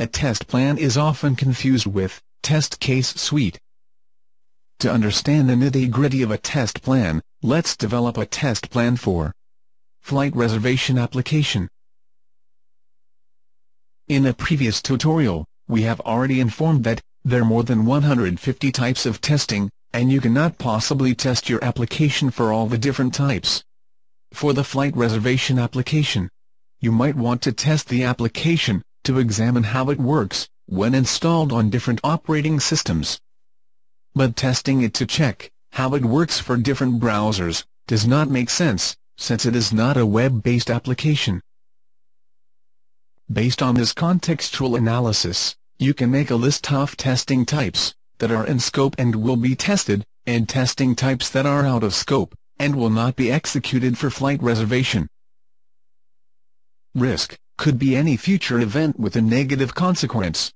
a test plan is often confused with test case suite. To understand the nitty-gritty of a test plan, let's develop a test plan for flight reservation application. In a previous tutorial, we have already informed that there are more than 150 types of testing, and you cannot possibly test your application for all the different types. For the flight reservation application, you might want to test the application, to examine how it works, when installed on different operating systems. But testing it to check how it works for different browsers does not make sense, since it is not a web-based application. Based on this contextual analysis, you can make a list of testing types that are in scope and will be tested, and testing types that are out of scope and will not be executed for flight reservation. Risk could be any future event with a negative consequence.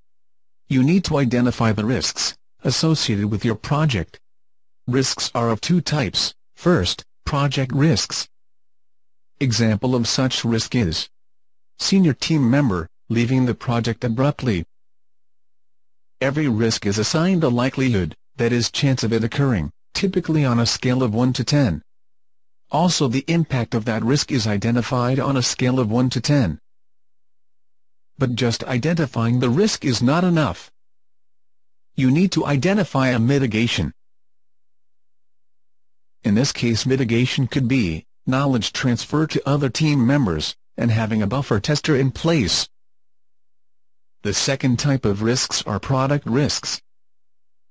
You need to identify the risks associated with your project. Risks are of two types. First, project risks. Example of such risk is Senior team member, leaving the project abruptly. Every risk is assigned a likelihood, that is chance of it occurring, typically on a scale of 1 to 10. Also the impact of that risk is identified on a scale of 1 to 10. But just identifying the risk is not enough. You need to identify a mitigation. In this case mitigation could be, knowledge transfer to other team members, and having a buffer tester in place. The second type of risks are product risks.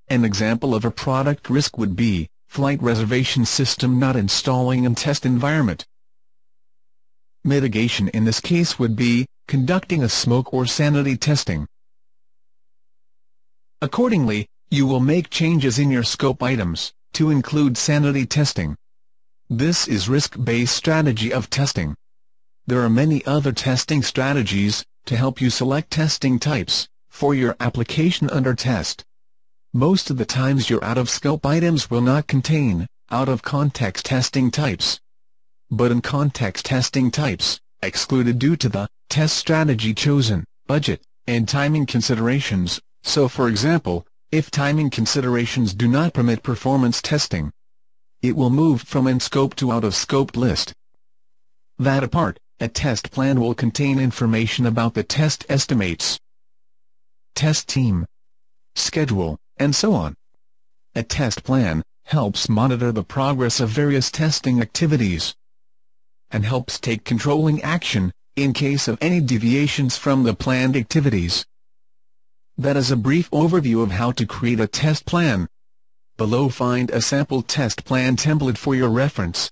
An example of a product risk would be, flight reservation system not installing in test environment. Mitigation in this case would be, conducting a smoke or sanity testing. Accordingly, you will make changes in your scope items, to include sanity testing. This is risk-based strategy of testing. There are many other testing strategies, to help you select testing types, for your application under test. Most of the times your out-of-scope items will not contain, out-of-context testing types. But in context testing types, excluded due to the, test strategy chosen, budget, and timing considerations, so for example, if timing considerations do not permit performance testing, it will move from in-scope to out-of-scope list. That apart, a test plan will contain information about the test estimates, test team, schedule, and so on. A test plan helps monitor the progress of various testing activities and helps take controlling action in case of any deviations from the planned activities. That is a brief overview of how to create a test plan. Below find a sample test plan template for your reference.